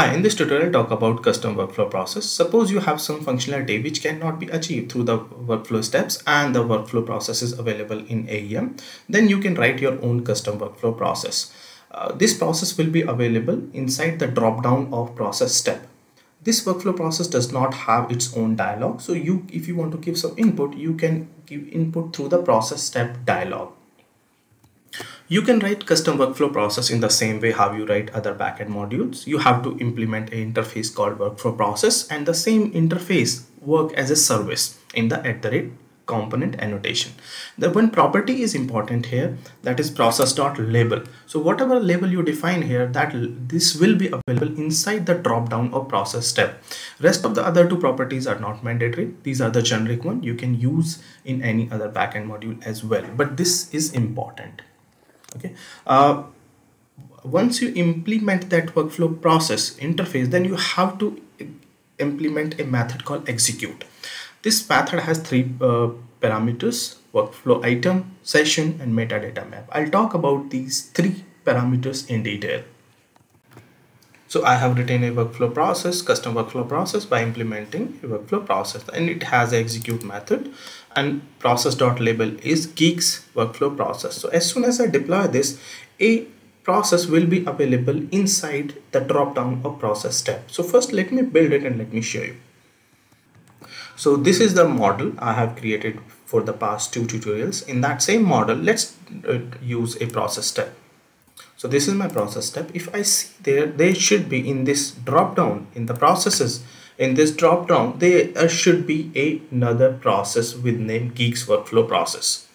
Hi, in this tutorial talk about custom workflow process. Suppose you have some functionality which cannot be achieved through the workflow steps and the workflow process is available in AEM. Then you can write your own custom workflow process. Uh, this process will be available inside the drop down of process step. This workflow process does not have its own dialog. So you, if you want to give some input, you can give input through the process step dialog. You can write custom workflow process in the same way how you write other backend modules. You have to implement an interface called workflow process and the same interface work as a service in the at the rate component annotation. The one property is important here that is process dot label. So whatever label you define here that this will be available inside the drop down of process step. Rest of the other two properties are not mandatory. These are the generic one you can use in any other backend module as well. But this is important okay. Uh, once you implement that workflow process interface then you have to implement a method called execute. This method has three uh, parameters workflow item session and metadata map. I'll talk about these three parameters in detail so I have written a workflow process, custom workflow process by implementing a workflow process and it has an execute method and process.label is geeks workflow process. So as soon as I deploy this, a process will be available inside the drop down of process step. So first let me build it and let me show you. So this is the model I have created for the past two tutorials. In that same model, let's uh, use a process step so this is my process step. If i see there they should be in this drop down in the processes in this drop down there should be another process with name geeks workflow process.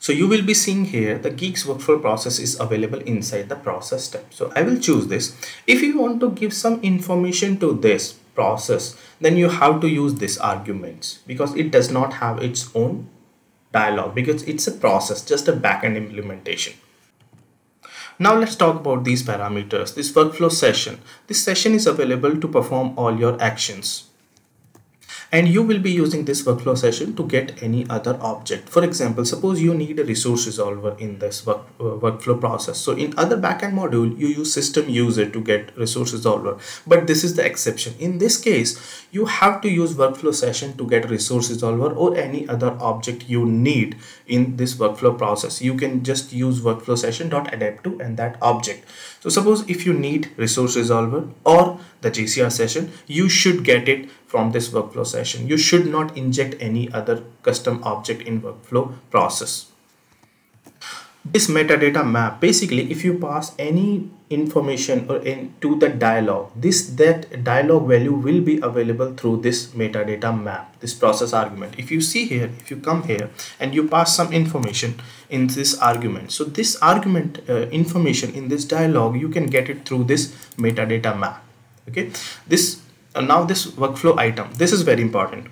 So you will be seeing here the geeks workflow process is available inside the process step. So i will choose this. If you want to give some information to this process then you have to use this arguments because it does not have its own dialog because it's a process just a backend implementation now let's talk about these parameters. This workflow session. This session is available to perform all your actions and you will be using this workflow session to get any other object. For example suppose you need a resource resolver in this work, uh, workflow process. So in other backend module you use system user to get resource resolver. But this is the exception. In this case you have to use workflow session to get resource resolver or any other object you need in this workflow process. You can just use workflow session dot adapt to and that object. So suppose if you need resource resolver or the JCR session, you should get it from this workflow session. You should not inject any other custom object in workflow process. This metadata map, basically if you pass any information or into the dialog, this that dialog value will be available through this metadata map, this process argument. If you see here, if you come here and you pass some information in this argument, so this argument uh, information in this dialog, you can get it through this metadata map okay this now this workflow item. This is very important.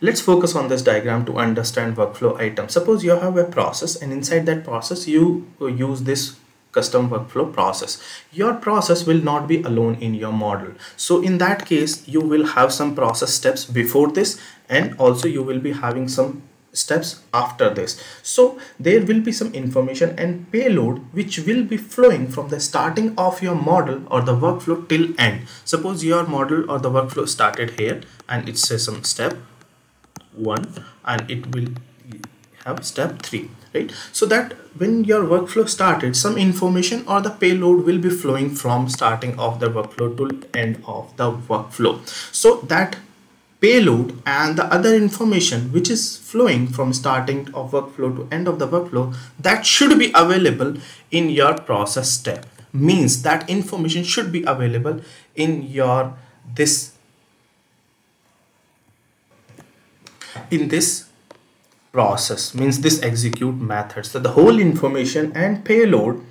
Let's focus on this diagram to understand workflow item. Suppose you have a process and inside that process you uh, use this custom workflow process. Your process will not be alone in your model. So in that case you will have some process steps before this and also you will be having some steps after this. So there will be some information and payload which will be flowing from the starting of your model or the workflow till end. Suppose your model or the workflow started here and it says some step one and it will have step three right? So that when your workflow started some information or the payload will be flowing from starting of the workflow to end of the workflow. So that payload and the other information which is flowing from starting of workflow to end of the workflow that should be available in your process step. Means that information should be available in your this in this process. Means this execute method. So the whole information and payload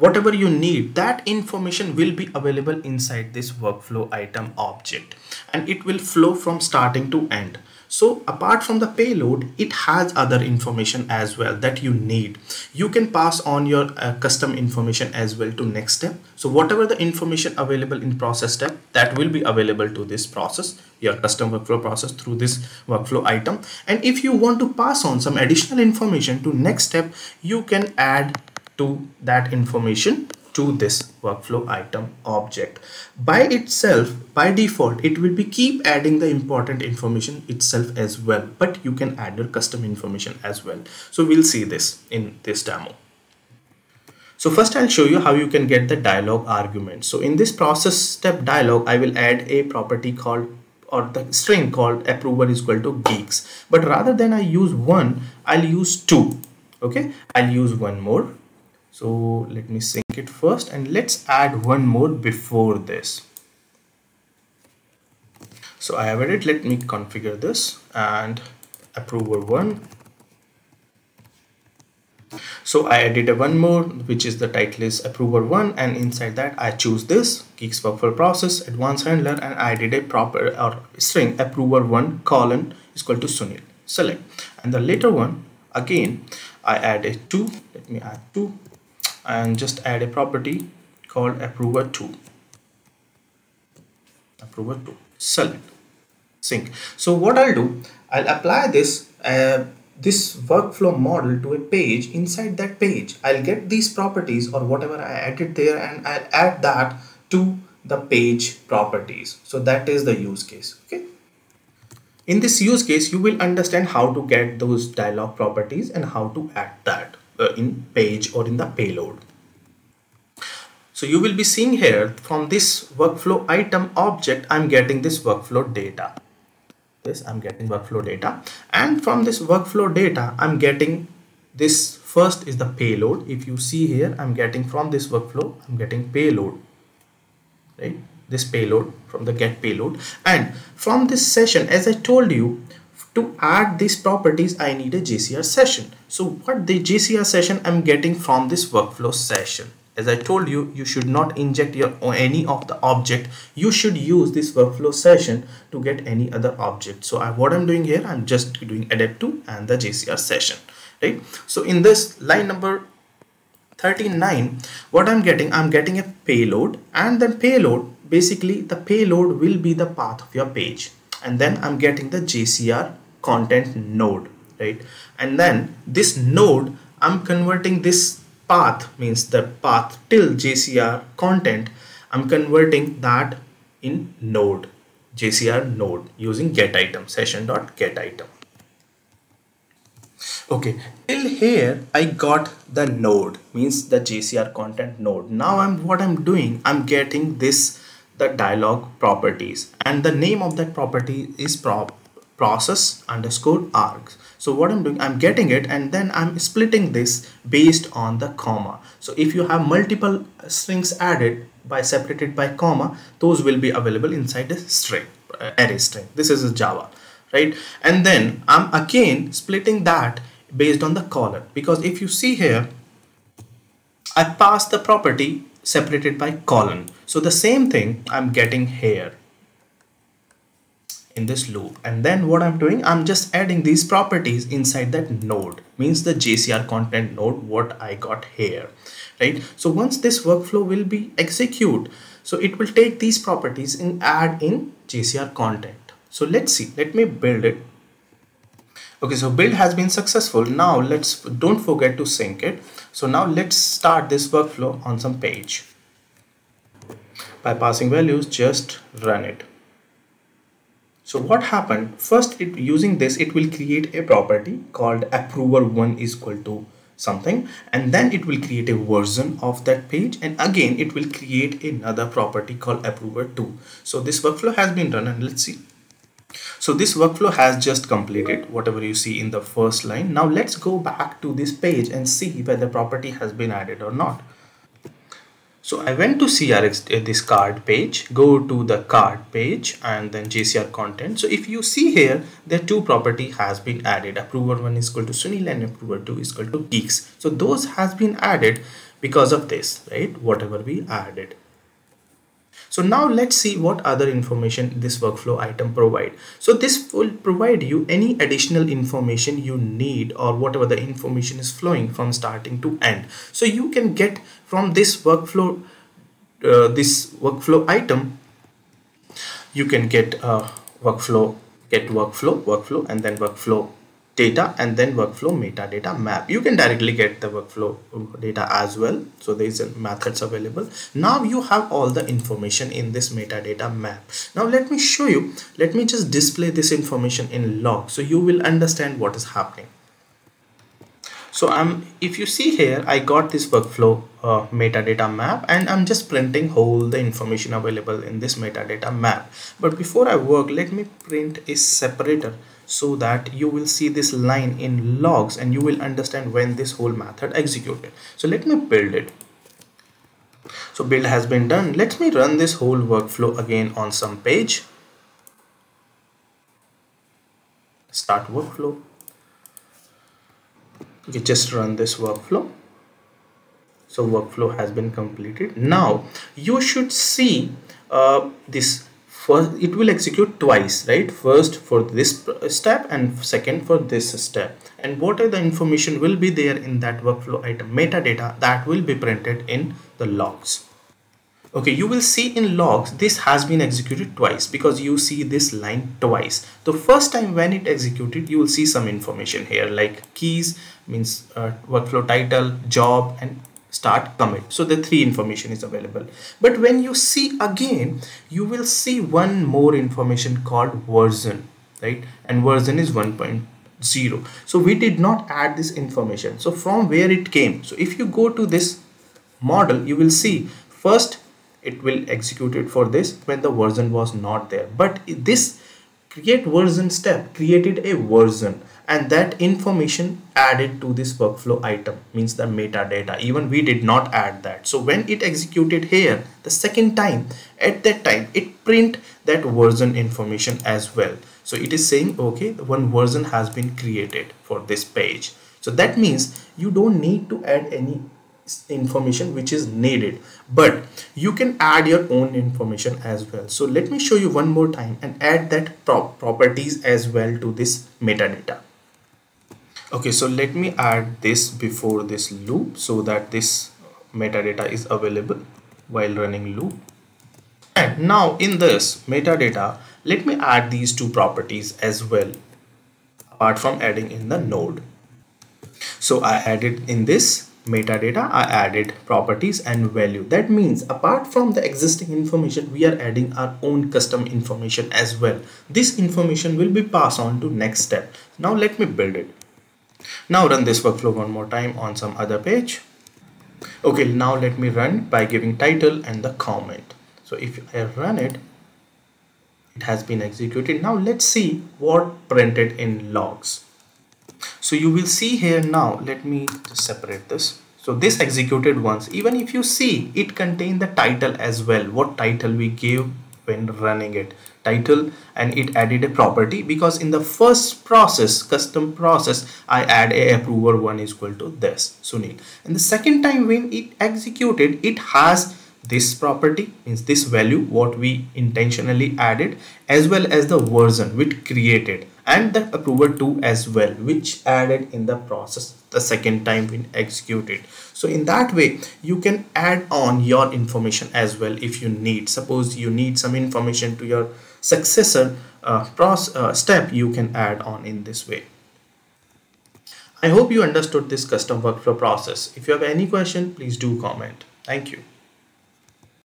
whatever you need that information will be available inside this workflow item object and it will flow from starting to end. So apart from the payload it has other information as well that you need. You can pass on your uh, custom information as well to next step. So whatever the information available in process step that will be available to this process your custom workflow process through this workflow item. And if you want to pass on some additional information to next step you can add to that information to this workflow item object by itself by default it will be keep adding the important information itself as well but you can add your custom information as well so we'll see this in this demo so first I'll show you how you can get the dialog argument. So in this process step dialog, I will add a property called or the string called approver is equal to geeks. But rather than I use one, I'll use two. Okay, I'll use one more. So let me sync it first and let's add one more before this. So I have added, let me configure this and approver one. So I added a one more which is the title is approver one and inside that I choose this geeks workflow process advanced handler and I did a proper or string approver one colon is equal to Sunil. Select. And the later one again I add a two let me add two and just add a property called approver two. Approver two. Select sync. So what I'll do I'll apply this uh, this workflow model to a page inside that page. I'll get these properties or whatever I added there and I'll add that to the page properties. So that is the use case okay? In this use case you will understand how to get those dialog properties and how to add that uh, in page or in the payload. So you will be seeing here from this workflow item object I'm getting this workflow data. This I'm getting workflow data. And from this workflow data I'm getting this first is the payload. If you see here I'm getting from this workflow I'm getting payload. Right? This payload from the get payload. And from this session as I told you to add these properties I need a JCR session so what the JCR session I'm getting from this workflow session as I told you, you should not inject your any of the object. You should use this workflow session to get any other object. So I, what I'm doing here, I'm just doing adapt to and the JCR session, right? So in this line number 39, what I'm getting, I'm getting a payload and then payload, basically the payload will be the path of your page. And then I'm getting the JCR content node, right? And then this node, I'm converting this path means the path till JCR content, I'm converting that in node, JCR node using get item session dot get item. Okay, till here I got the node means the JCR content node. Now I'm what I'm doing, I'm getting this the dialog properties. And the name of that property is prop process underscore args. So what i'm doing i'm getting it and then i'm splitting this based on the comma. So if you have multiple strings added by separated by comma those will be available inside the string uh, array string. This is a java right? And then i'm again splitting that based on the colon. Because if you see here i pass the property separated by colon. So the same thing i'm getting here in this loop. And then what I'm doing I'm just adding these properties inside that node. Means the JCR content node what I got here right? So once this workflow will be execute so it will take these properties and add in JCR content. So let's see. Let me build it okay so build has been successful. Now let's don't forget to sync it. So now let's start this workflow on some page. By passing values just run it. So what happened? First it using this it will create a property called approver one is equal to something and then it will create a version of that page and again it will create another property called approver 2 so this workflow has been run and let's see so this workflow has just completed whatever you see in the first line now let's go back to this page and see whether property has been added or not so I went to CRX uh, this card page, go to the card page and then JCR content. So if you see here, the two property has been added. Approver 1 is equal to Sunil and approver 2 is equal to geeks. So those has been added because of this, right? Whatever we added. So now let's see what other information this workflow item provide. So this will provide you any additional information you need or whatever the information is flowing from starting to end. So you can get from this workflow, uh, this workflow item, you can get a workflow, get workflow, workflow and then workflow data and then workflow metadata map. You can directly get the workflow data as well. So there is a methods available. Now you have all the information in this metadata map. Now let me show you. Let me just display this information in log so you will understand what is happening. So I'm if you see here I got this workflow uh, metadata map and I'm just printing all the information available in this metadata map. But before I work let me print a separator so that you will see this line in logs and you will understand when this whole method executed. So let me build it. So build has been done. Let me run this whole workflow again on some page. Start workflow. You just run this workflow. So workflow has been completed. Now you should see uh, this first it will execute twice right? First for this step and second for this step. And what are the information will be there in that workflow item metadata that will be printed in the logs. Okay you will see in logs this has been executed twice because you see this line twice. The first time when it executed you will see some information here like keys means uh, workflow title job and start commit. So the three information is available. But when you see again you will see one more information called version right? And version is 1.0 so we did not add this information. So from where it came? So if you go to this model you will see first it will execute it for this when the version was not there. But this create version step created a version and that information added to this workflow item means the metadata. Even we did not add that. So when it executed here the second time at that time it print that version information as well. So it is saying okay one version has been created for this page. So that means you don't need to add any information which is needed. But you can add your own information as well. So let me show you one more time and add that prop properties as well to this metadata okay so let me add this before this loop so that this metadata is available while running loop. And now in this metadata let me add these two properties as well apart from adding in the node. So i added in this metadata I added properties and value. That means apart from the existing information we are adding our own custom information as well. This information will be passed on to next step. Now let me build it now run this workflow one more time on some other page. Okay now let me run by giving title and the comment. So if I run it it has been executed. Now let's see what printed in logs. So you will see here now let me separate this. So this executed once. Even if you see it contain the title as well. What title we gave when running it. Title and it added a property because in the first process custom process I add a approver one is equal to this. Sunil. And the second time when it executed it has this property means this value what we intentionally added as well as the version which created and the approver 2 as well which added in the process the second time when executed. So in that way you can add on your information as well if you need. Suppose you need some information to your successor uh, process, uh, step you can add on in this way. I hope you understood this custom workflow process. If you have any question please do comment. Thank you